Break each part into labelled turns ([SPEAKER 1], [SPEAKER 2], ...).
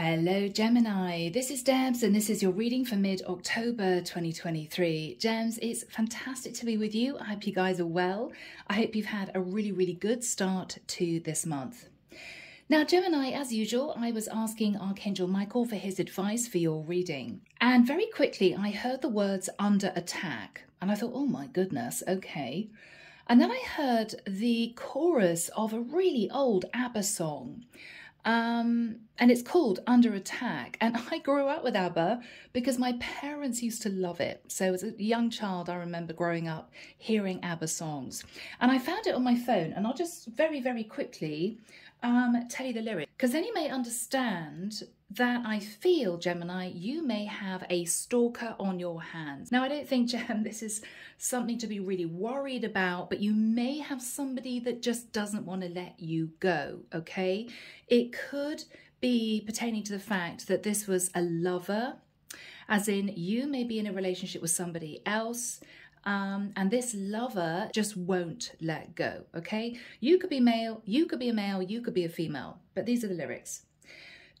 [SPEAKER 1] Hello, Gemini. This is Debs, and this is your reading for mid October 2023. Gems, it's fantastic to be with you. I hope you guys are well. I hope you've had a really, really good start to this month. Now, Gemini, as usual, I was asking Archangel Michael for his advice for your reading. And very quickly, I heard the words under attack. And I thought, oh my goodness, okay. And then I heard the chorus of a really old ABBA song. Um, and it's called Under Attack. And I grew up with ABBA because my parents used to love it. So as a young child, I remember growing up hearing ABBA songs. And I found it on my phone, and I'll just very, very quickly um, tell you the lyric, because then you may understand that I feel, Gemini, you may have a stalker on your hands. Now, I don't think, Gem, this is something to be really worried about, but you may have somebody that just doesn't want to let you go, okay? It could be pertaining to the fact that this was a lover, as in you may be in a relationship with somebody else um, and this lover just won't let go, okay? You could be male, you could be a male, you could be a female, but these are the lyrics.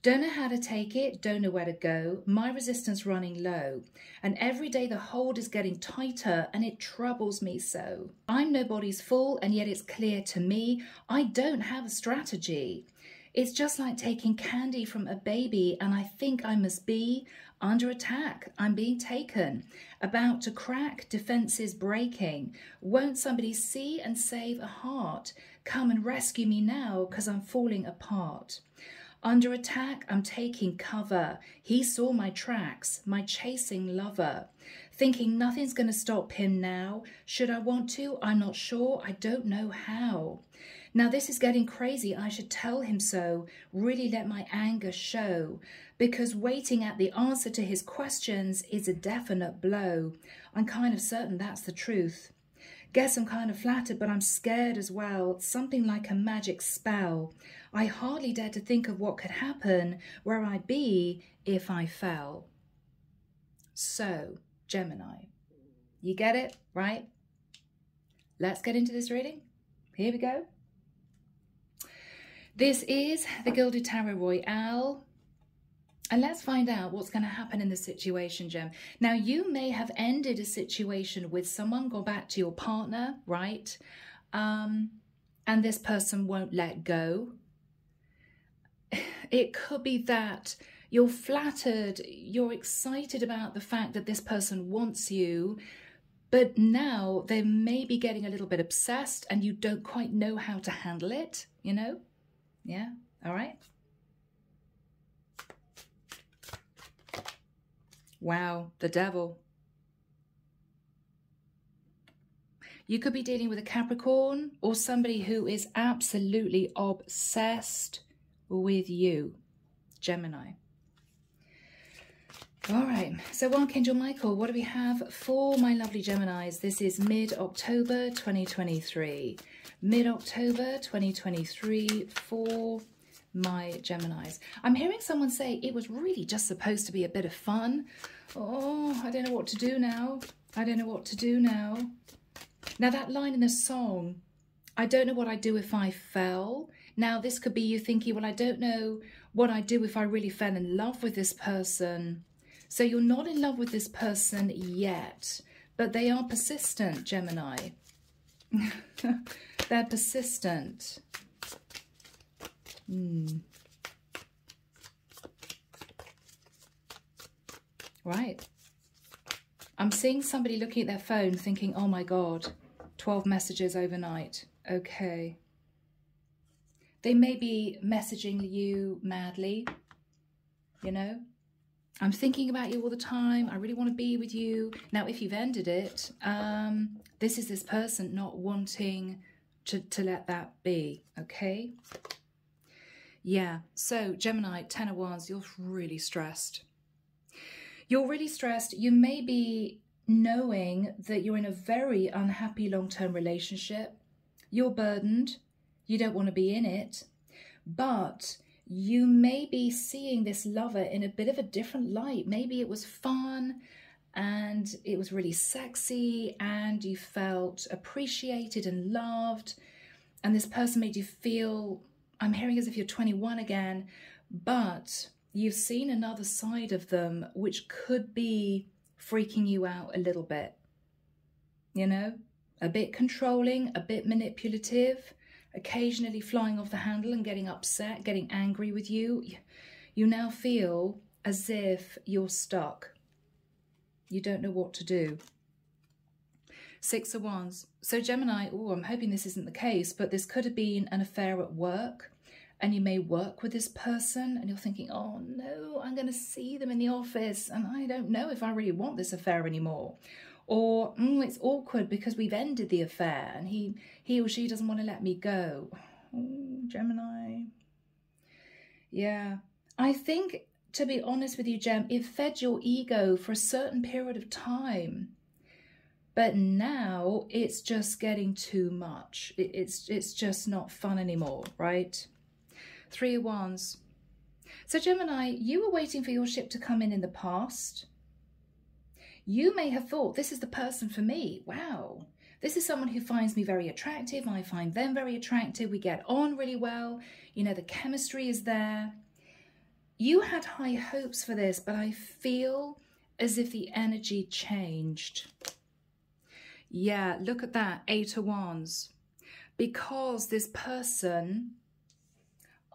[SPEAKER 1] Don't know how to take it, don't know where to go, my resistance running low, and every day the hold is getting tighter and it troubles me so. I'm nobody's fool and yet it's clear to me I don't have a strategy. It's just like taking candy from a baby, and I think I must be under attack. I'm being taken, about to crack, defenses breaking. Won't somebody see and save a heart? Come and rescue me now, because I'm falling apart. Under attack, I'm taking cover. He saw my tracks, my chasing lover. Thinking nothing's going to stop him now. Should I want to? I'm not sure. I don't know how. Now, this is getting crazy. I should tell him so, really let my anger show, because waiting at the answer to his questions is a definite blow. I'm kind of certain that's the truth. Guess I'm kind of flattered, but I'm scared as well. Something like a magic spell. I hardly dare to think of what could happen, where I'd be if I fell. So, Gemini, you get it, right? Let's get into this reading. Here we go. This is the Gilded Tarot Royale. And let's find out what's going to happen in the situation, Gem. Now, you may have ended a situation with someone, go back to your partner, right? Um, and this person won't let go. It could be that you're flattered, you're excited about the fact that this person wants you, but now they may be getting a little bit obsessed and you don't quite know how to handle it, you know? Yeah? All right? Wow, the devil. You could be dealing with a Capricorn or somebody who is absolutely obsessed with you, Gemini. All right, so Archangel Michael, what do we have for my lovely Geminis? This is mid-October 2023 mid-October 2023 for my Geminis. I'm hearing someone say it was really just supposed to be a bit of fun. Oh, I don't know what to do now. I don't know what to do now. Now that line in the song, I don't know what I'd do if I fell. Now this could be you thinking, well, I don't know what I'd do if I really fell in love with this person. So you're not in love with this person yet, but they are persistent, Gemini. They're persistent. Hmm. Right. I'm seeing somebody looking at their phone thinking, oh my God, 12 messages overnight. Okay. They may be messaging you madly, you know. I'm thinking about you all the time. I really want to be with you. Now, if you've ended it, um, this is this person not wanting to, to let that be, okay? Yeah, so Gemini, Ten of Wands, you're really stressed. You're really stressed. You may be knowing that you're in a very unhappy long-term relationship. You're burdened. You don't want to be in it. But you may be seeing this lover in a bit of a different light. Maybe it was fun and it was really sexy and you felt appreciated and loved and this person made you feel i'm hearing as if you're 21 again but you've seen another side of them which could be freaking you out a little bit. You know, a bit controlling, a bit manipulative, occasionally flying off the handle and getting upset, getting angry with you. You now feel as if you're stuck. You don't know what to do. Six of Wands. So Gemini, oh, I'm hoping this isn't the case, but this could have been an affair at work and you may work with this person and you're thinking, oh no, I'm going to see them in the office and I don't know if I really want this affair anymore. Or mm, it's awkward because we've ended the affair and he, he or she doesn't want to let me go. Gemini. Yeah. I think, to be honest with you, Gem, it fed your ego for a certain period of time. But now it's just getting too much. It, it's, it's just not fun anymore, right? Three of Wands. So Gemini, you were waiting for your ship to come in in the past. You may have thought, this is the person for me. Wow. This is someone who finds me very attractive. I find them very attractive. We get on really well. You know, the chemistry is there. You had high hopes for this, but I feel as if the energy changed. Yeah, look at that, Eight of Wands. Because this person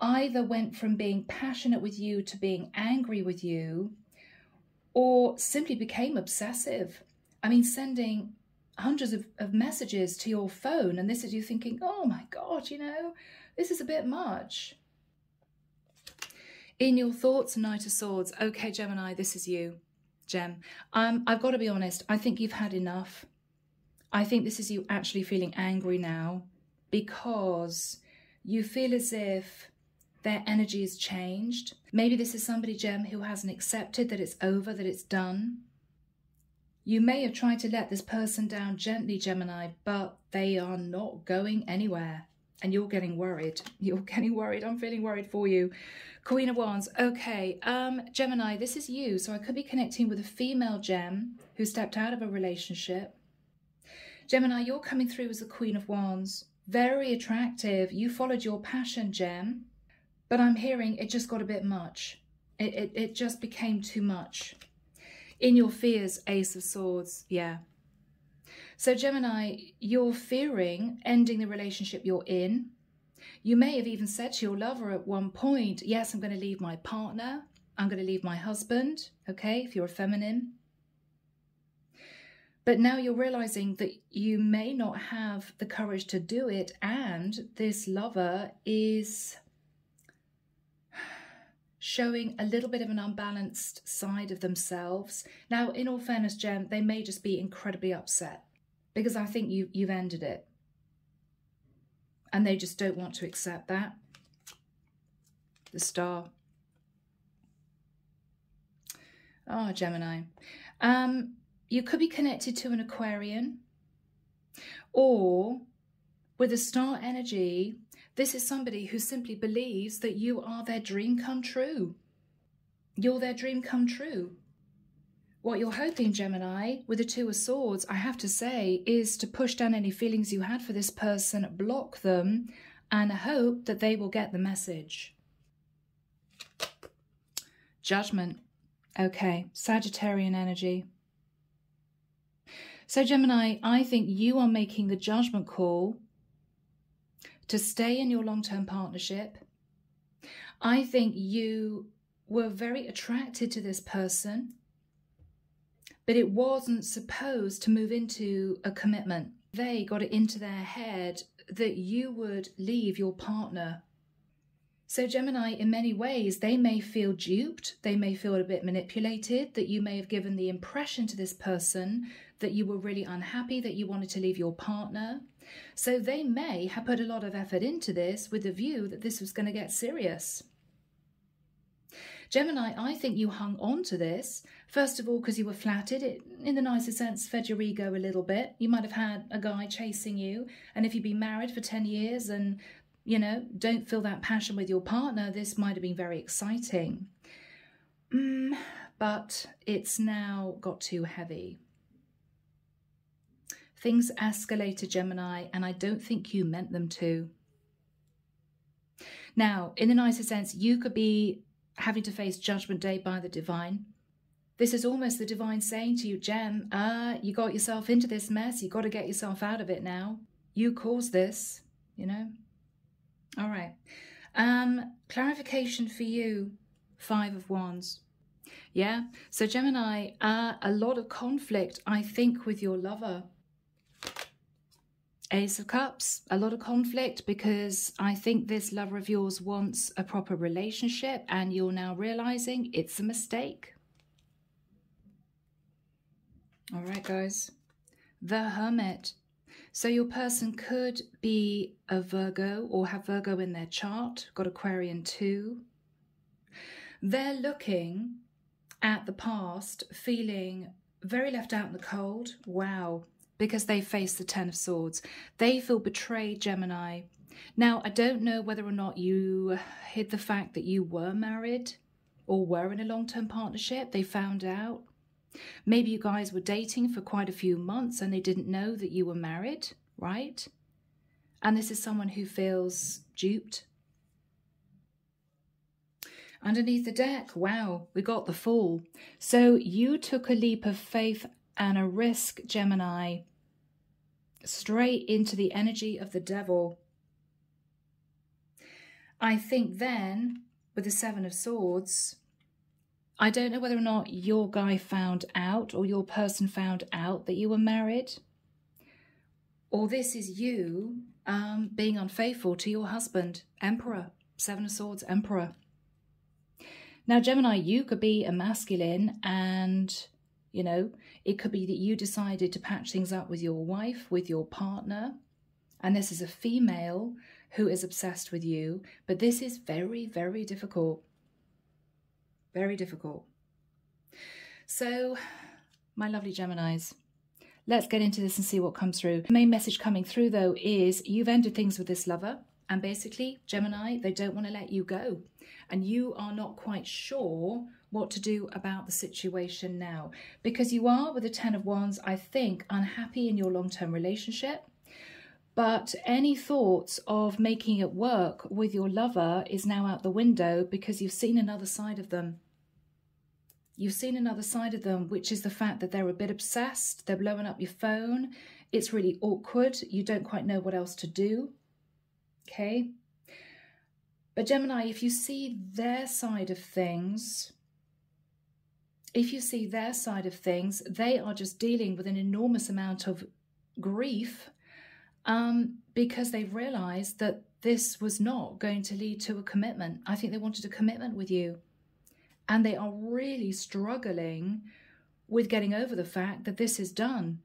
[SPEAKER 1] either went from being passionate with you to being angry with you or simply became obsessive. I mean, sending hundreds of, of messages to your phone and this is you thinking, oh my God, you know, this is a bit much. In your thoughts, Knight of Swords. Okay, Gemini, this is you, Gem. Um, I've got to be honest. I think you've had enough. I think this is you actually feeling angry now because you feel as if their energy has changed. Maybe this is somebody, Gem, who hasn't accepted that it's over, that it's done. You may have tried to let this person down gently, Gemini, but they are not going anywhere. And you're getting worried. You're getting worried. I'm feeling worried for you. Queen of Wands. Okay, um, Gemini, this is you. So I could be connecting with a female gem who stepped out of a relationship. Gemini, you're coming through as the Queen of Wands. Very attractive. You followed your passion, Gem. But I'm hearing it just got a bit much. It, it, it just became too much. In your fears, Ace of Swords, yeah. So Gemini, you're fearing ending the relationship you're in. You may have even said to your lover at one point, yes, I'm going to leave my partner. I'm going to leave my husband, okay, if you're a feminine. But now you're realizing that you may not have the courage to do it and this lover is showing a little bit of an unbalanced side of themselves. Now, in all fairness, Gem, they may just be incredibly upset because I think you, you've ended it. And they just don't want to accept that. The star. Oh, Gemini. Um, you could be connected to an Aquarian or with a star energy, this is somebody who simply believes that you are their dream come true. You're their dream come true. What you're hoping, Gemini, with the Two of Swords, I have to say, is to push down any feelings you had for this person, block them, and hope that they will get the message. Judgment. Okay, Sagittarian energy. So, Gemini, I think you are making the judgment call to stay in your long-term partnership. I think you were very attracted to this person, but it wasn't supposed to move into a commitment. They got it into their head that you would leave your partner. So Gemini, in many ways, they may feel duped, they may feel a bit manipulated, that you may have given the impression to this person that you were really unhappy, that you wanted to leave your partner. So they may have put a lot of effort into this with the view that this was going to get serious. Gemini, I think you hung on to this, first of all, because you were flattered. It, in the nicest sense, fed your ego a little bit. You might have had a guy chasing you, and if you'd been married for 10 years and, you know, don't feel that passion with your partner, this might have been very exciting. Mm, but it's now got too heavy. Things escalated, Gemini, and I don't think you meant them to. Now, in the nicest sense, you could be having to face judgment day by the divine. This is almost the divine saying to you, Gem, ah, you got yourself into this mess. You got to get yourself out of it now. You caused this, you know. All right. Um, clarification for you, Five of Wands. Yeah, so Gemini, uh, a lot of conflict, I think, with your lover. Ace of Cups, a lot of conflict because I think this lover of yours wants a proper relationship and you're now realizing it's a mistake. All right, guys. The Hermit. So your person could be a Virgo or have Virgo in their chart, got Aquarian too. They're looking at the past, feeling very left out in the cold. Wow, because they face the Ten of Swords. They feel betrayed, Gemini. Now, I don't know whether or not you hid the fact that you were married or were in a long-term partnership. They found out. Maybe you guys were dating for quite a few months and they didn't know that you were married, right? And this is someone who feels duped. Underneath the deck, wow, we got the Fool. So you took a leap of faith and a risk, Gemini, straight into the energy of the devil. I think then, with the Seven of Swords, I don't know whether or not your guy found out or your person found out that you were married. Or this is you um, being unfaithful to your husband, Emperor, Seven of Swords, Emperor. Now, Gemini, you could be a masculine and you know, it could be that you decided to patch things up with your wife, with your partner, and this is a female who is obsessed with you. But this is very, very difficult. Very difficult. So, my lovely Geminis, let's get into this and see what comes through. The main message coming through, though, is you've ended things with this lover. And basically, Gemini, they don't want to let you go. And you are not quite sure what to do about the situation now. Because you are, with the Ten of Wands, I think, unhappy in your long-term relationship. But any thoughts of making it work with your lover is now out the window because you've seen another side of them. You've seen another side of them, which is the fact that they're a bit obsessed. They're blowing up your phone. It's really awkward. You don't quite know what else to do. Okay. But Gemini, if you see their side of things, if you see their side of things, they are just dealing with an enormous amount of grief um, because they've realized that this was not going to lead to a commitment. I think they wanted a commitment with you. And they are really struggling with getting over the fact that this is done.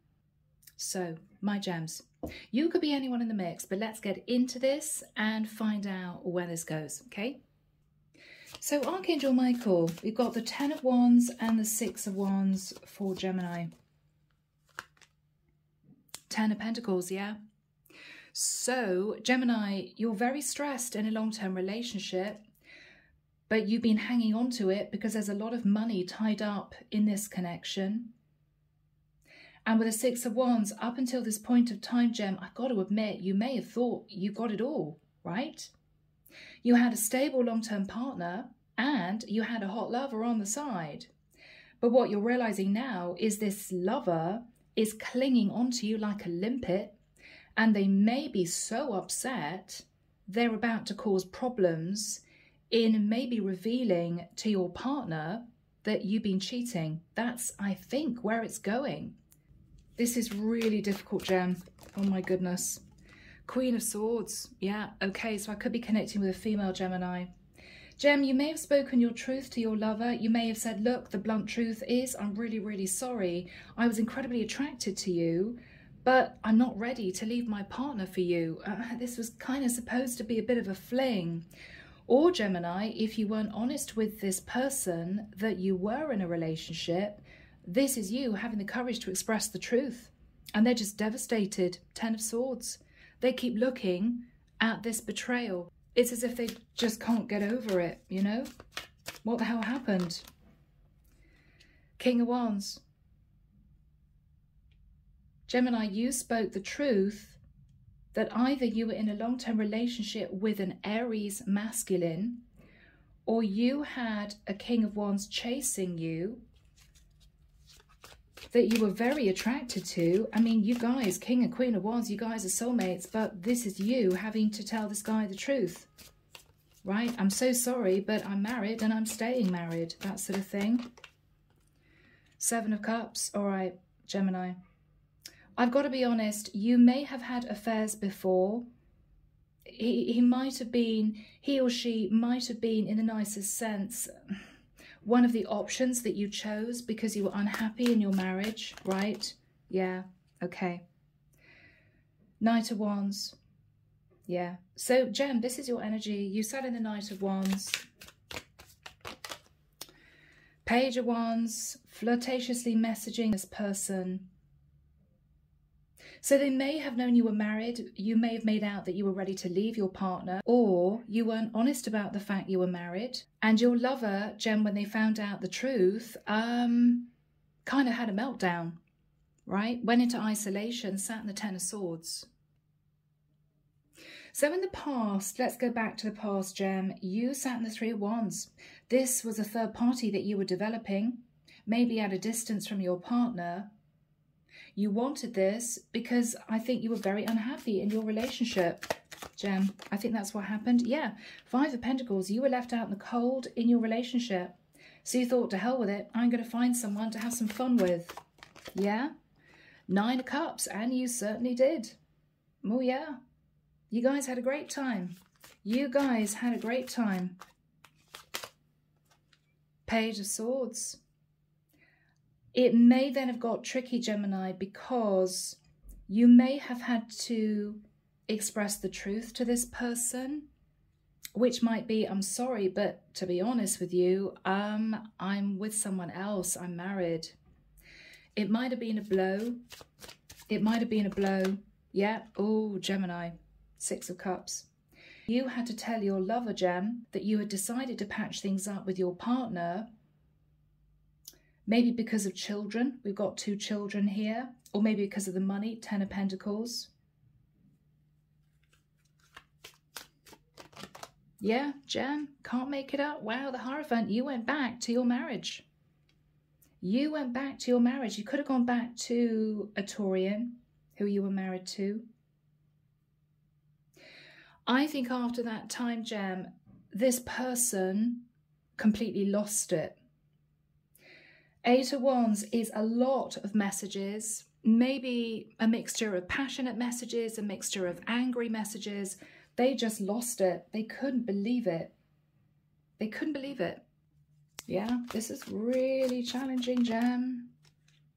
[SPEAKER 1] So, my gems, you could be anyone in the mix, but let's get into this and find out where this goes, okay? So Archangel Michael, we've got the Ten of Wands and the Six of Wands for Gemini. Ten of Pentacles, yeah? So, Gemini, you're very stressed in a long-term relationship, but you've been hanging on to it because there's a lot of money tied up in this connection. And with the Six of Wands, up until this point of time, Gem, I've got to admit, you may have thought you got it all, right? You had a stable long-term partner and you had a hot lover on the side. But what you're realizing now is this lover is clinging onto you like a limpet and they may be so upset they're about to cause problems in maybe revealing to your partner that you've been cheating. That's, I think, where it's going. This is really difficult, Gem. Oh my goodness. Queen of Swords. Yeah, okay, so I could be connecting with a female Gemini. Gem, you may have spoken your truth to your lover. You may have said, look, the blunt truth is I'm really, really sorry. I was incredibly attracted to you, but I'm not ready to leave my partner for you. Uh, this was kind of supposed to be a bit of a fling. Or Gemini, if you weren't honest with this person that you were in a relationship, this is you having the courage to express the truth. And they're just devastated. Ten of Swords. They keep looking at this betrayal. It's as if they just can't get over it, you know? What the hell happened? King of Wands. Gemini, you spoke the truth that either you were in a long-term relationship with an Aries masculine or you had a King of Wands chasing you that you were very attracted to. I mean, you guys, King and Queen of Wands, you guys are soulmates, but this is you having to tell this guy the truth, right? I'm so sorry, but I'm married and I'm staying married, that sort of thing. Seven of Cups, all right, Gemini. I've got to be honest, you may have had affairs before. He, he might have been, he or she might have been, in the nicest sense, one of the options that you chose because you were unhappy in your marriage, right? Yeah, okay. Knight of Wands. Yeah. So, Gem, this is your energy. You sat in the Knight of Wands. Page of Wands, flirtatiously messaging this person. So they may have known you were married, you may have made out that you were ready to leave your partner, or you weren't honest about the fact you were married, and your lover, Gem, when they found out the truth, um, kind of had a meltdown, right? Went into isolation, sat in the Ten of Swords. So in the past, let's go back to the past, Gem. You sat in the Three of Wands. This was a third party that you were developing, maybe at a distance from your partner. You wanted this because I think you were very unhappy in your relationship, Gem. I think that's what happened. Yeah, Five of Pentacles. You were left out in the cold in your relationship. So you thought, to hell with it. I'm going to find someone to have some fun with. Yeah? Nine of Cups. And you certainly did. Oh, yeah. You guys had a great time. You guys had a great time. Page of Swords. It may then have got tricky, Gemini, because you may have had to express the truth to this person, which might be, I'm sorry, but to be honest with you, um, I'm with someone else. I'm married. It might have been a blow. It might have been a blow. Yeah. Oh, Gemini. Six of Cups. You had to tell your lover, Gem, that you had decided to patch things up with your partner, maybe because of children. We've got two children here. Or maybe because of the money, Ten of Pentacles. Yeah, Gem, can't make it up. Wow, the Hierophant, you went back to your marriage. You went back to your marriage. You could have gone back to a Taurean who you were married to. I think after that time, Gem, this person completely lost it. Eight of Wands is a lot of messages, maybe a mixture of passionate messages, a mixture of angry messages. They just lost it. They couldn't believe it. They couldn't believe it. Yeah, this is really challenging, Gem.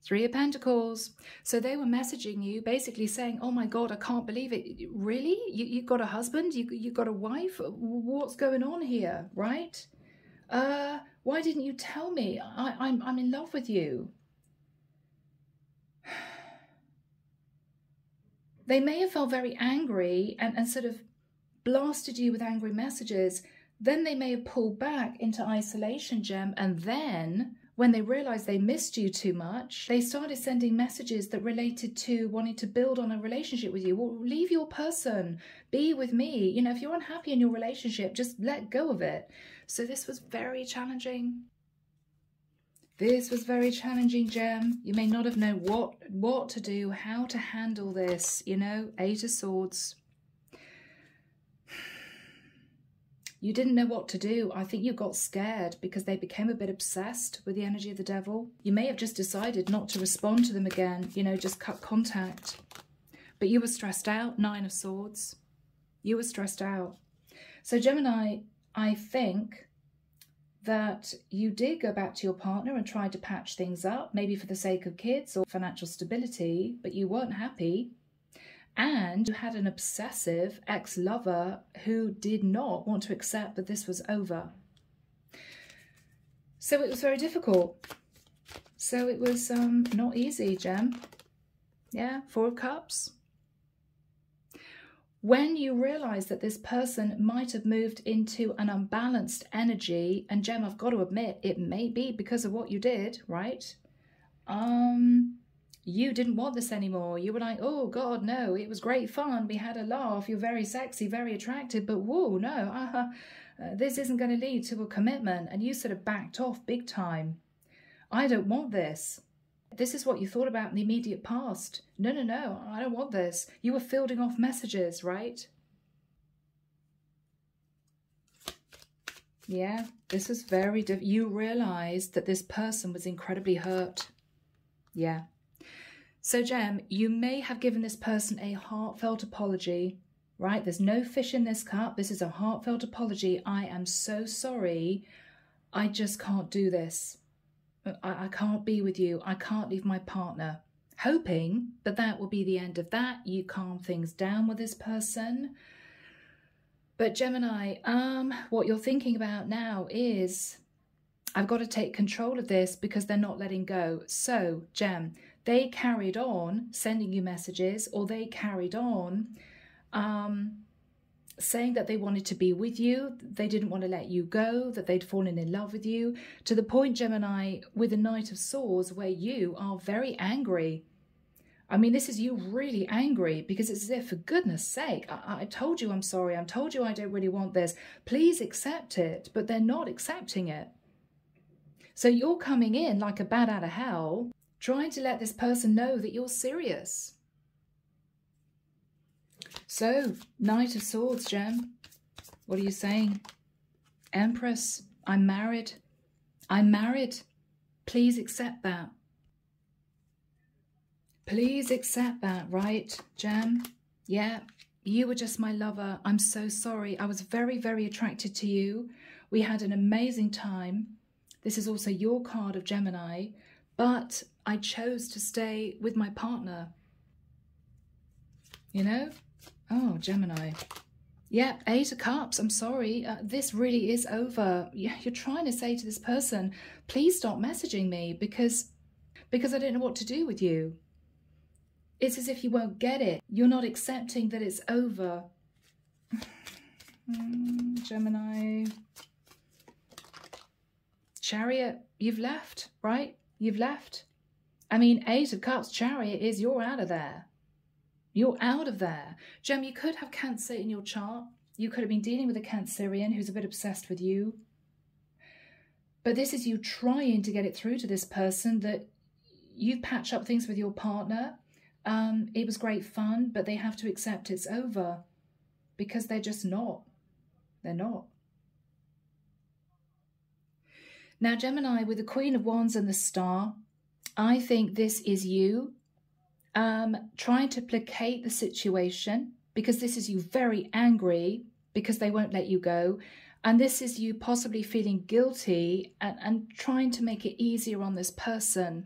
[SPEAKER 1] Three of Pentacles. So they were messaging you, basically saying, oh my God, I can't believe it. Really? You, you got a husband? You, you got a wife? What's going on here, right? Uh, why didn't you tell me? I, I'm, I'm in love with you. They may have felt very angry and, and sort of blasted you with angry messages. Then they may have pulled back into isolation, Gem, and then when they realized they missed you too much, they started sending messages that related to wanting to build on a relationship with you. Well, leave your person, be with me. You know, if you're unhappy in your relationship, just let go of it. So this was very challenging. This was very challenging, Gem. You may not have known what, what to do, how to handle this, you know, Eight of Swords. You didn't know what to do. I think you got scared because they became a bit obsessed with the energy of the devil. You may have just decided not to respond to them again, you know, just cut contact. But you were stressed out, Nine of Swords. You were stressed out. So Gemini, I think that you did go back to your partner and tried to patch things up, maybe for the sake of kids or financial stability, but you weren't happy and you had an obsessive ex-lover who did not want to accept that this was over. So it was very difficult. So it was um, not easy, Gem. Yeah, Four Cups. When you realize that this person might have moved into an unbalanced energy, and Gem, I've got to admit, it may be because of what you did, right? Um, you didn't want this anymore. You were like, oh God, no, it was great fun. We had a laugh. You're very sexy, very attractive, but whoa, no, uh, uh, this isn't going to lead to a commitment and you sort of backed off big time. I don't want this. This is what you thought about in the immediate past. No, no, no, I don't want this. You were fielding off messages, right? Yeah, this was very different. You realized that this person was incredibly hurt. Yeah. So, Gem, you may have given this person a heartfelt apology, right? There's no fish in this cup. This is a heartfelt apology. I am so sorry. I just can't do this. I, I can't be with you. I can't leave my partner. Hoping that that will be the end of that. You calm things down with this person. But Gemini, um, what you're thinking about now is I've got to take control of this because they're not letting go. So, Gem, they carried on sending you messages or they carried on um, saying that they wanted to be with you, they didn't want to let you go, that they'd fallen in love with you, to the point, Gemini, with the Knight of Swords, where you are very angry. I mean, this is you really angry because it's as if, for goodness sake, I, I told you I'm sorry, I told you I don't really want this. Please accept it, but they're not accepting it. So you're coming in like a bat out of hell, trying to let this person know that you're serious. So, Knight of Swords, Gem. What are you saying? Empress, I'm married. I'm married. Please accept that. Please accept that, right, Gem? Yeah, you were just my lover. I'm so sorry. I was very, very attracted to you. We had an amazing time. This is also your card of Gemini, but I chose to stay with my partner. You know? Oh, Gemini. Yeah, Eight of Cups. I'm sorry. Uh, this really is over. You're trying to say to this person, please stop messaging me because because I don't know what to do with you. It's as if you won't get it. You're not accepting that it's over. mm, Gemini. Chariot, you've left, right? You've left. I mean, Eight of Cups, Chariot is you're out of there. You're out of there. Gem, you could have Cancer in your chart. You could have been dealing with a Cancerian who's a bit obsessed with you. But this is you trying to get it through to this person that you've patched up things with your partner. Um, it was great fun, but they have to accept it's over because they're just not. They're not. Now, Gemini, with the Queen of Wands and the Star, I think this is you um, trying to placate the situation because this is you very angry because they won't let you go. And this is you possibly feeling guilty and, and trying to make it easier on this person.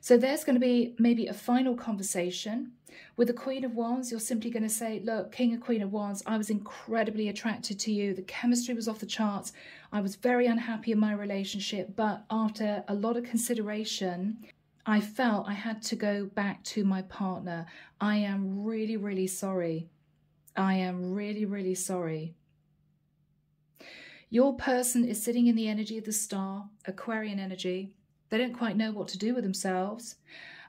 [SPEAKER 1] So there's going to be maybe a final conversation. With the Queen of Wands, you're simply going to say, look, King and Queen of Wands, I was incredibly attracted to you. The chemistry was off the charts. I was very unhappy in my relationship, but after a lot of consideration, I felt I had to go back to my partner. I am really, really sorry. I am really, really sorry. Your person is sitting in the energy of the star, Aquarian energy. They don't quite know what to do with themselves.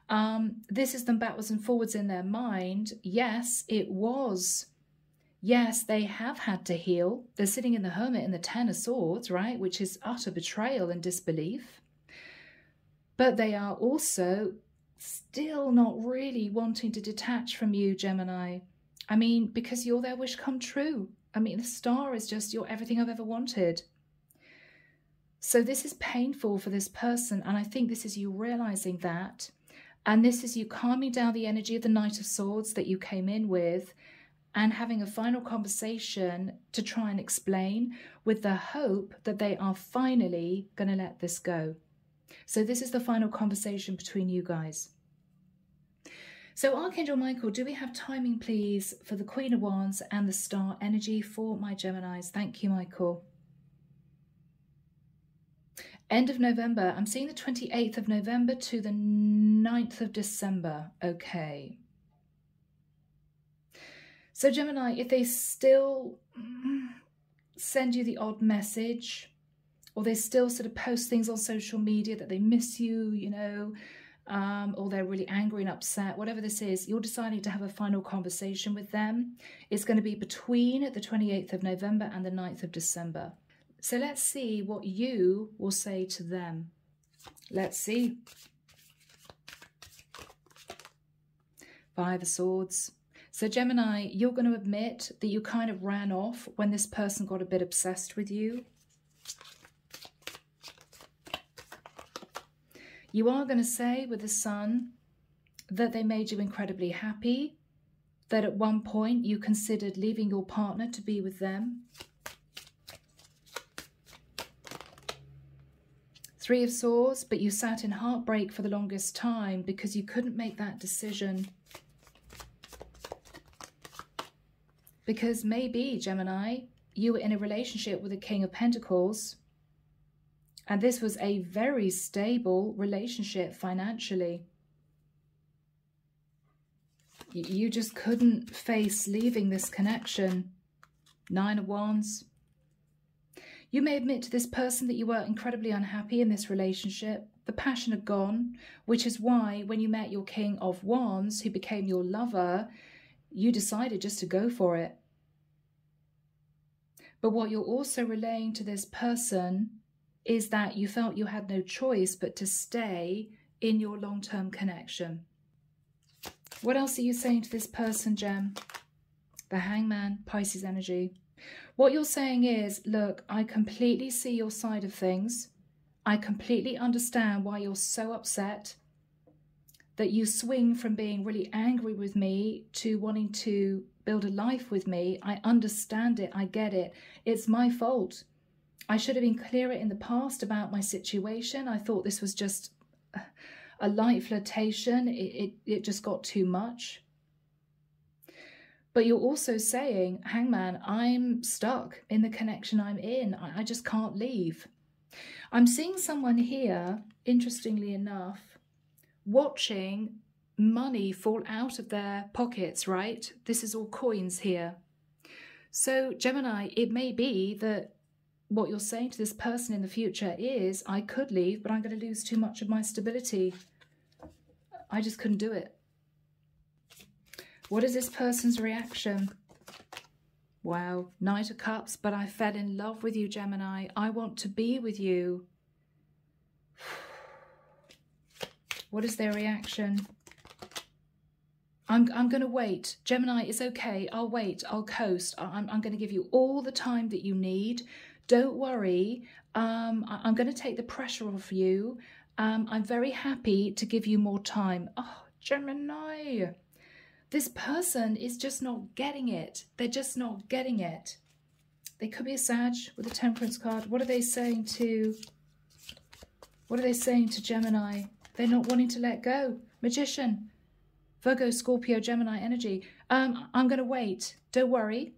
[SPEAKER 1] Um, this is them backwards and forwards in their mind. Yes, it was. Yes, they have had to heal. They're sitting in the Hermit in the Ten of Swords, right? Which is utter betrayal and disbelief but they are also still not really wanting to detach from you, Gemini. I mean, because you're their wish come true. I mean, the star is just you're everything I've ever wanted. So this is painful for this person, and I think this is you realizing that. And this is you calming down the energy of the Knight of Swords that you came in with and having a final conversation to try and explain with the hope that they are finally going to let this go. So this is the final conversation between you guys. So Archangel Michael, do we have timing please for the Queen of Wands and the Star energy for my Geminis? Thank you, Michael. End of November. I'm seeing the 28th of November to the 9th of December. Okay. So Gemini, if they still send you the odd message, or they still sort of post things on social media that they miss you, you know, um, or they're really angry and upset, whatever this is, you're deciding to have a final conversation with them. It's going to be between the 28th of November and the 9th of December. So let's see what you will say to them. Let's see. Five of Swords. So Gemini, you're going to admit that you kind of ran off when this person got a bit obsessed with you. You are going to say with the sun that they made you incredibly happy, that at one point you considered leaving your partner to be with them. Three of Swords, but you sat in heartbreak for the longest time because you couldn't make that decision. Because maybe, Gemini, you were in a relationship with a King of Pentacles and this was a very stable relationship financially. You just couldn't face leaving this connection. Nine of Wands. You may admit to this person that you were incredibly unhappy in this relationship. The passion had gone, which is why when you met your King of Wands, who became your lover, you decided just to go for it. But what you're also relaying to this person is that you felt you had no choice but to stay in your long-term connection. What else are you saying to this person, Gem? The hangman, Pisces energy. What you're saying is, look, I completely see your side of things. I completely understand why you're so upset that you swing from being really angry with me to wanting to build a life with me. I understand it. I get it. It's my fault. I should have been clearer in the past about my situation. I thought this was just a light flirtation. It, it, it just got too much. But you're also saying, Hangman, I'm stuck in the connection I'm in. I, I just can't leave. I'm seeing someone here, interestingly enough, watching money fall out of their pockets, right? This is all coins here. So, Gemini, it may be that what you're saying to this person in the future is, I could leave, but I'm going to lose too much of my stability. I just couldn't do it. What is this person's reaction? Wow, Knight of Cups, but I fell in love with you, Gemini. I want to be with you. What is their reaction? I'm, I'm going to wait. Gemini, it's okay. I'll wait. I'll coast. I'm, I'm going to give you all the time that you need don't worry, um, I- am going to take the pressure off you. Um, I'm very happy to give you more time. Oh, Gemini, this person is just not getting it. They're just not getting it. They could be a Sag with a Temperance card. What are they saying to, what are they saying to Gemini? They're not wanting to let go. Magician, Virgo, Scorpio, Gemini energy. Um, I'm going to wait. Don't worry.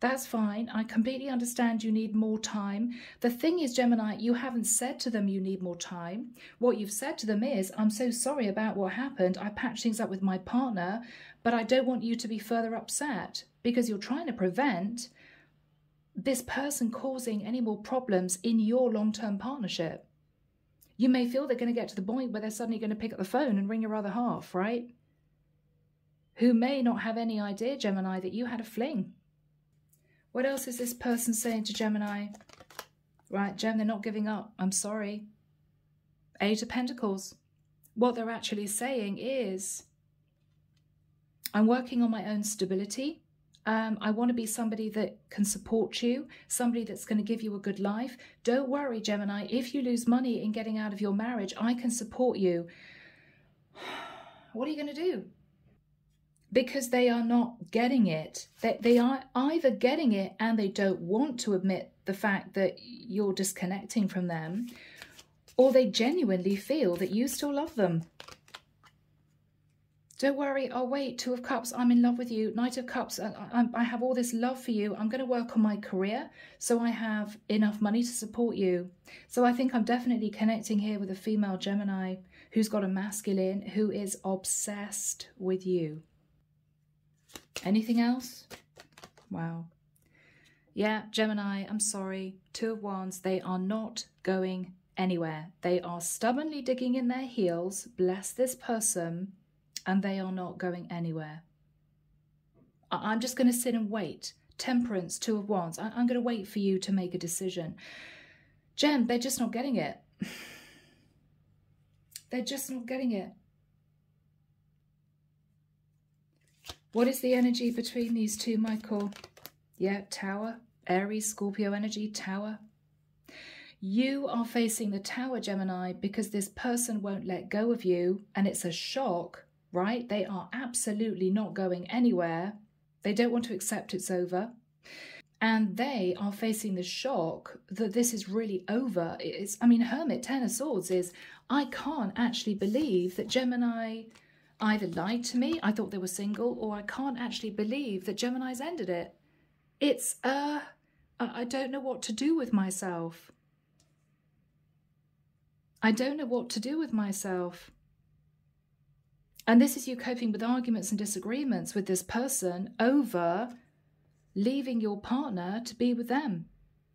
[SPEAKER 1] That's fine. I completely understand you need more time. The thing is, Gemini, you haven't said to them you need more time. What you've said to them is, I'm so sorry about what happened. I patched things up with my partner, but I don't want you to be further upset because you're trying to prevent this person causing any more problems in your long-term partnership. You may feel they're going to get to the point where they're suddenly going to pick up the phone and ring your other half, right? Who may not have any idea, Gemini, that you had a fling what else is this person saying to Gemini? Right, Gem, they're not giving up. I'm sorry. Eight of Pentacles. What they're actually saying is, I'm working on my own stability. Um, I want to be somebody that can support you, somebody that's going to give you a good life. Don't worry, Gemini. If you lose money in getting out of your marriage, I can support you. What are you going to do? Because they are not getting it. They, they are either getting it and they don't want to admit the fact that you're disconnecting from them, or they genuinely feel that you still love them. Don't worry, I'll wait. Two of Cups, I'm in love with you. Knight of Cups, I, I, I have all this love for you. I'm going to work on my career so I have enough money to support you. So I think I'm definitely connecting here with a female Gemini who's got a masculine who is obsessed with you. Anything else? Wow. Yeah, Gemini, I'm sorry. Two of Wands, they are not going anywhere. They are stubbornly digging in their heels, bless this person, and they are not going anywhere. I'm just going to sit and wait. Temperance, Two of Wands. I'm going to wait for you to make a decision. Gem, they're just not getting it. they're just not getting it. What is the energy between these two, Michael? Yeah, Tower, Aries, Scorpio energy, Tower. You are facing the Tower, Gemini, because this person won't let go of you and it's a shock, right? They are absolutely not going anywhere. They don't want to accept it's over. And they are facing the shock that this is really over. It's, I mean, Hermit, Ten of Swords is, I can't actually believe that Gemini either lied to me, I thought they were single, or I can't actually believe that Gemini's ended it. It's, uh, I don't know what to do with myself. I don't know what to do with myself. And this is you coping with arguments and disagreements with this person over leaving your partner to be with them.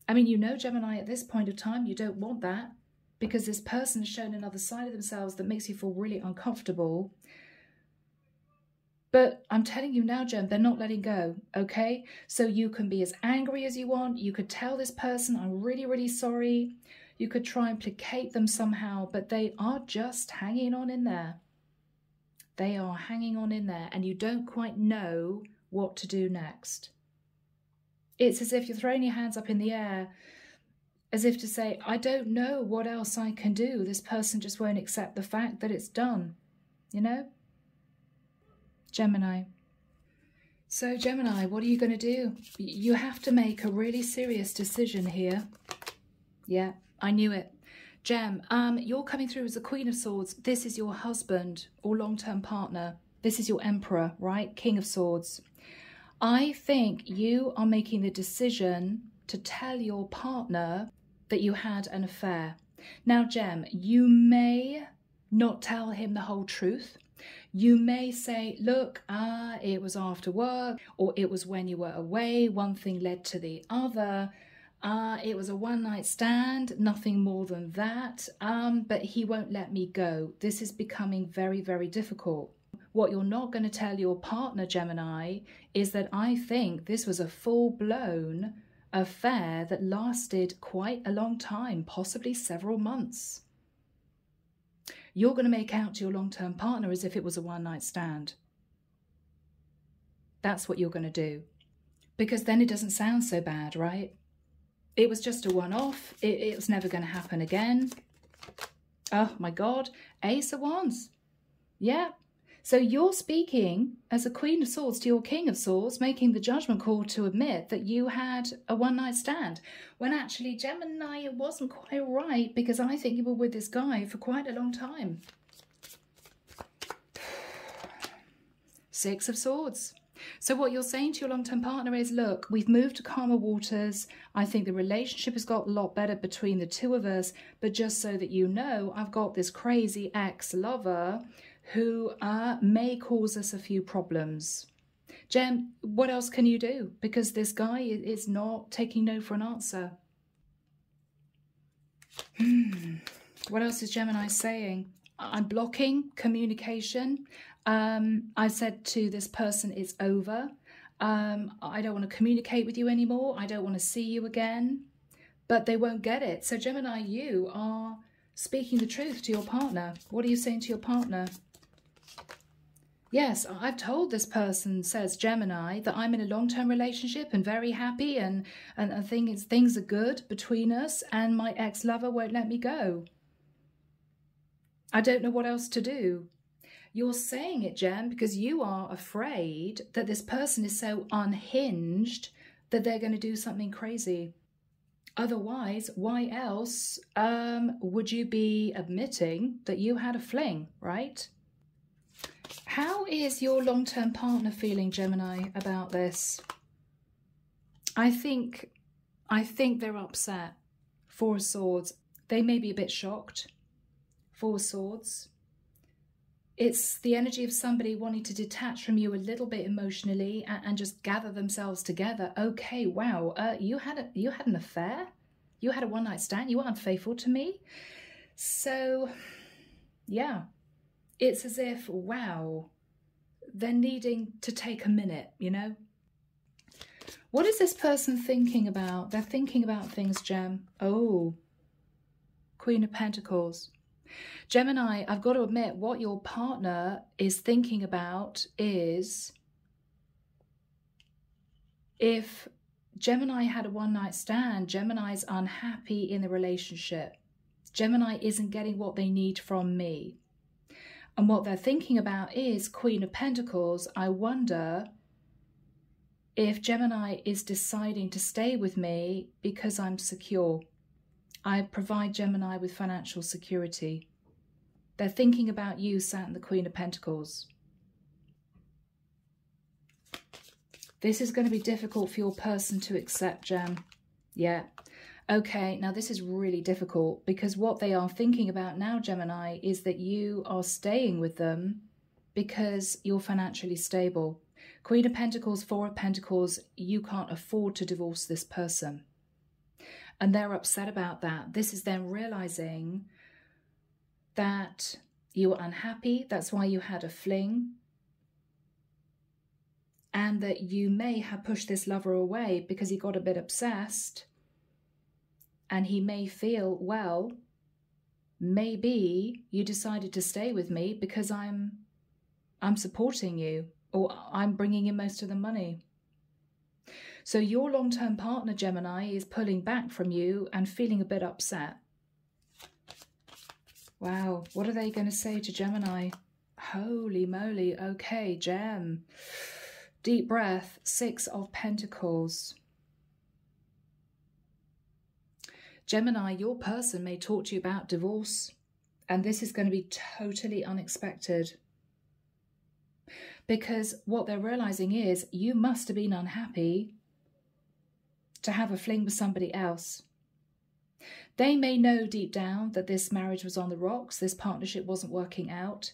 [SPEAKER 1] I mean, you know, Gemini, at this point of time, you don't want that because this person has shown another side of themselves that makes you feel really uncomfortable. But I'm telling you now, Gem, they're not letting go, okay? So you can be as angry as you want. You could tell this person, I'm really, really sorry. You could try and placate them somehow, but they are just hanging on in there. They are hanging on in there, and you don't quite know what to do next. It's as if you're throwing your hands up in the air, as if to say, I don't know what else I can do. This person just won't accept the fact that it's done, you know? Gemini. So, Gemini, what are you going to do? You have to make a really serious decision here. Yeah, I knew it. Gem, um, you're coming through as the Queen of Swords. This is your husband or long-term partner. This is your Emperor, right? King of Swords. I think you are making the decision to tell your partner that you had an affair. Now, Gem, you may not tell him the whole truth. You may say, look, ah, it was after work, or it was when you were away, one thing led to the other. Ah, it was a one night stand, nothing more than that. Um, but he won't let me go. This is becoming very, very difficult. What you're not going to tell your partner, Gemini, is that I think this was a full blown affair that lasted quite a long time, possibly several months you're going to make out to your long term partner as if it was a one night stand. That's what you're going to do. Because then it doesn't sound so bad, right? It was just a one off. It, it was never going to happen again. Oh my God. Ace of Wands. Yeah, so you're speaking as a Queen of Swords to your King of Swords, making the judgment call to admit that you had a one night stand. When actually, Gemini, it wasn't quite right because I think you were with this guy for quite a long time. Six of Swords. So what you're saying to your long-term partner is, look, we've moved to calmer waters. I think the relationship has got a lot better between the two of us. But just so that you know, I've got this crazy ex-lover who uh, may cause us a few problems. Gem, what else can you do? Because this guy is not taking no for an answer. Hmm. What else is Gemini saying? I'm blocking communication. Um, I said to this person, it's over. Um, I don't want to communicate with you anymore. I don't want to see you again. But they won't get it. So Gemini, you are speaking the truth to your partner. What are you saying to your partner? Yes, I've told this person, says Gemini, that I'm in a long-term relationship and very happy and, and I think things are good between us and my ex-lover won't let me go. I don't know what else to do. You're saying it, Gem, because you are afraid that this person is so unhinged that they're going to do something crazy. Otherwise, why else um, would you be admitting that you had a fling, right? How is your long-term partner feeling, Gemini, about this? I think, I think they're upset. Four Swords. They may be a bit shocked. Four Swords. It's the energy of somebody wanting to detach from you a little bit emotionally and, and just gather themselves together. Okay, wow, uh, you had a, you had an affair. You had a one night stand. You were unfaithful to me. So, yeah, it's as if, wow, they're needing to take a minute, you know? What is this person thinking about? They're thinking about things, Gem. Oh, Queen of Pentacles. Gemini, I've got to admit, what your partner is thinking about is if Gemini had a one night stand, Gemini's unhappy in the relationship. Gemini isn't getting what they need from me. And what they're thinking about is Queen of Pentacles. I wonder if Gemini is deciding to stay with me because I'm secure. I provide Gemini with financial security. They're thinking about you, Saturn, the Queen of Pentacles. This is going to be difficult for your person to accept, Gem. Yeah. Okay, now this is really difficult because what they are thinking about now, Gemini, is that you are staying with them because you're financially stable. Queen of Pentacles, Four of Pentacles, you can't afford to divorce this person. And they're upset about that. This is them realizing that you were unhappy. That's why you had a fling. And that you may have pushed this lover away because he got a bit obsessed. And he may feel, well, maybe you decided to stay with me because I'm I'm supporting you or I'm bringing in most of the money. So your long-term partner, Gemini, is pulling back from you and feeling a bit upset. Wow, what are they going to say to Gemini? Holy moly, okay, Gem. Deep breath, Six of Pentacles. Gemini, your person may talk to you about divorce, and this is going to be totally unexpected because what they're realizing is you must have been unhappy to have a fling with somebody else. They may know deep down that this marriage was on the rocks, this partnership wasn't working out,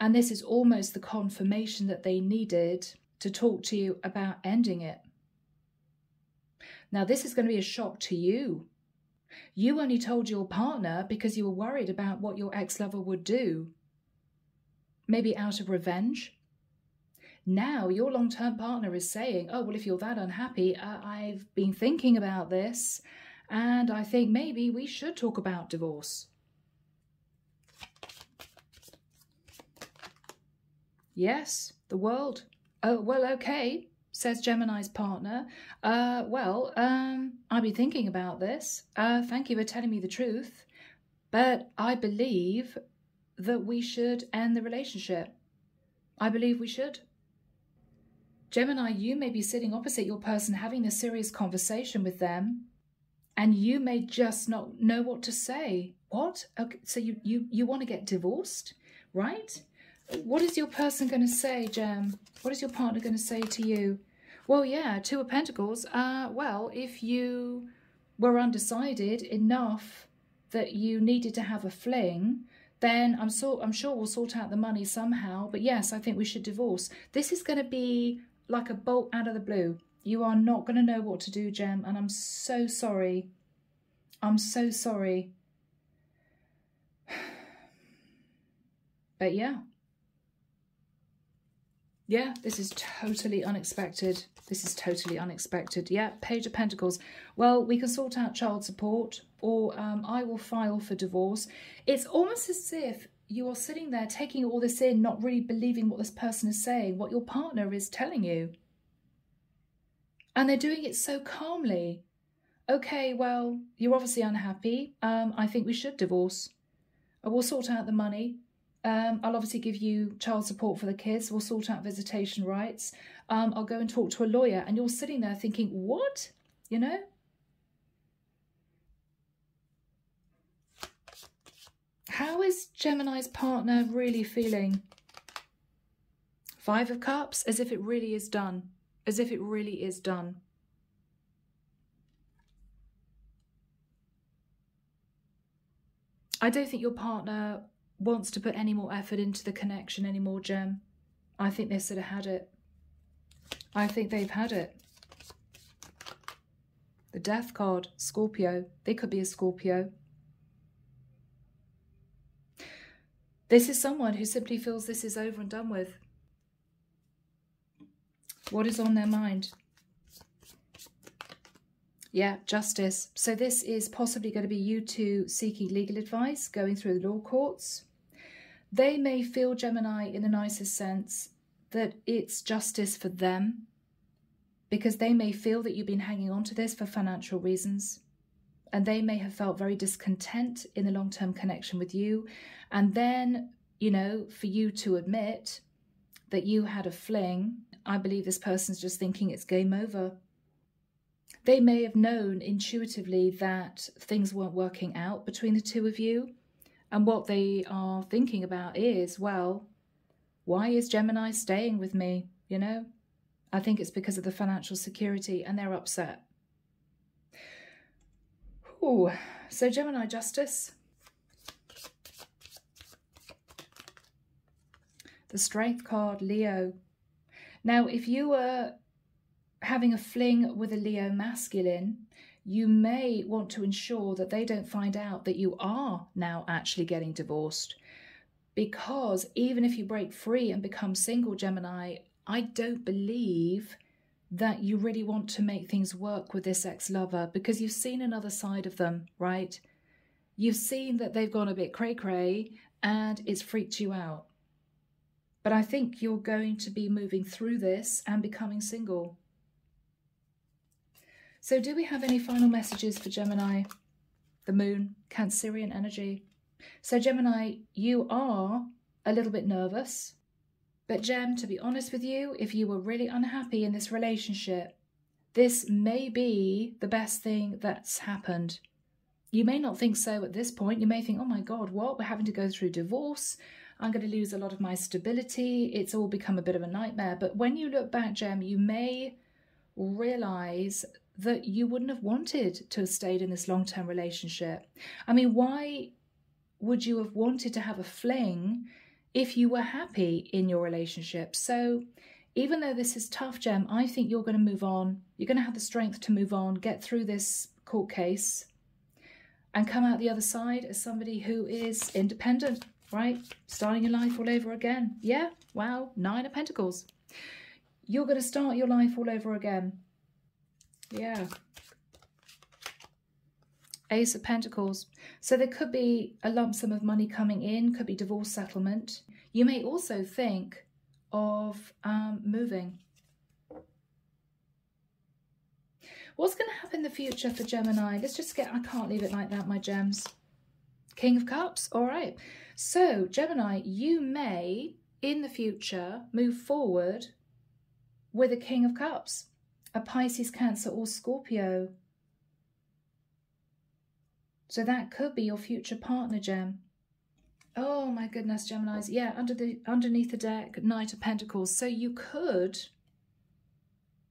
[SPEAKER 1] and this is almost the confirmation that they needed to talk to you about ending it. Now, this is going to be a shock to you. You only told your partner because you were worried about what your ex lover would do. Maybe out of revenge, now your long term partner is saying, Oh, well, if you're that unhappy, uh, I've been thinking about this and I think maybe we should talk about divorce. Yes, the world. Oh, well, okay, says Gemini's partner. Uh, well, um, I've been thinking about this. Uh, thank you for telling me the truth. But I believe that we should end the relationship. I believe we should. Gemini, you may be sitting opposite your person having a serious conversation with them, and you may just not know what to say. What? Okay, so you, you, you want to get divorced, right? What is your person going to say, Gem? What is your partner going to say to you? Well, yeah, Two of Pentacles. Uh, well, if you were undecided enough that you needed to have a fling, then I'm, so, I'm sure we'll sort out the money somehow. But yes, I think we should divorce. This is going to be like a bolt out of the blue. You are not going to know what to do, Gem, and I'm so sorry. I'm so sorry. But yeah. Yeah, this is totally unexpected. This is totally unexpected. Yeah, Page of Pentacles. Well, we can sort out child support or um, I will file for divorce. It's almost as if you are sitting there taking all this in, not really believing what this person is saying, what your partner is telling you. And they're doing it so calmly. Okay, well, you're obviously unhappy. Um, I think we should divorce. I will sort out the money. Um, I'll obviously give you child support for the kids. We'll sort out visitation rights. Um, I'll go and talk to a lawyer. And you're sitting there thinking, what? You know? How is Gemini's partner really feeling? Five of Cups, as if it really is done. As if it really is done. I don't think your partner wants to put any more effort into the connection anymore, Gem. I think they've sort of had it. I think they've had it. The Death card, Scorpio. They could be a Scorpio. This is someone who simply feels this is over and done with. What is on their mind? Yeah, justice. So this is possibly going to be you two seeking legal advice, going through the law courts. They may feel, Gemini, in the nicest sense, that it's justice for them because they may feel that you've been hanging on to this for financial reasons and they may have felt very discontent in the long-term connection with you and then you know for you to admit that you had a fling i believe this person's just thinking it's game over. They may have known intuitively that things weren't working out between the two of you and what they are thinking about is well why is gemini staying with me you know i think it's because of the financial security and they're upset Oh, so Gemini Justice. The Strength card, Leo. Now, if you were having a fling with a Leo masculine, you may want to ensure that they don't find out that you are now actually getting divorced. Because even if you break free and become single, Gemini, I don't believe that you really want to make things work with this ex-lover because you've seen another side of them, right? You've seen that they've gone a bit cray-cray and it's freaked you out. But I think you're going to be moving through this and becoming single. So do we have any final messages for Gemini? The moon, Cancerian energy. So Gemini, you are a little bit nervous. But Gem, to be honest with you, if you were really unhappy in this relationship, this may be the best thing that's happened. You may not think so at this point. You may think, oh my God, what? We're having to go through divorce. I'm going to lose a lot of my stability. It's all become a bit of a nightmare. But when you look back, Gem, you may realize that you wouldn't have wanted to have stayed in this long-term relationship. I mean, why would you have wanted to have a fling if you were happy in your relationship. So even though this is tough, Gem, I think you're going to move on. You're going to have the strength to move on, get through this court case and come out the other side as somebody who is independent, right? Starting your life all over again. Yeah, wow, nine of pentacles. You're going to start your life all over again. Yeah. Ace of Pentacles. So there could be a lump sum of money coming in, could be divorce settlement. You may also think of um, moving. What's going to happen in the future for Gemini? Let's just get, I can't leave it like that, my gems. King of Cups, all right. So, Gemini, you may, in the future, move forward with a King of Cups, a Pisces, Cancer or Scorpio. So that could be your future partner, Gem. Oh my goodness, Geminis. Yeah, under the underneath the deck, Knight of Pentacles. So you could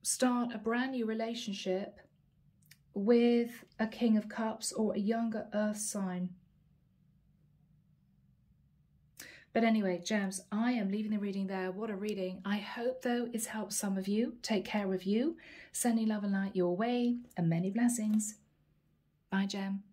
[SPEAKER 1] start a brand new relationship with a King of Cups or a younger Earth sign. But anyway, Gems, I am leaving the reading there. What a reading. I hope, though, it's helped some of you. Take care of you. Sending love and light your way and many blessings. Bye, Gem.